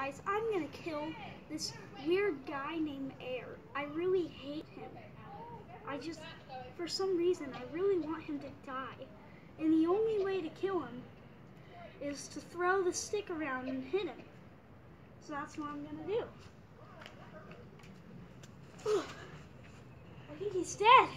guys, I'm gonna kill this weird guy named Air. I really hate him. I just, for some reason, I really want him to die. And the only way to kill him is to throw the stick around and hit him. So that's what I'm gonna do. I think he's dead.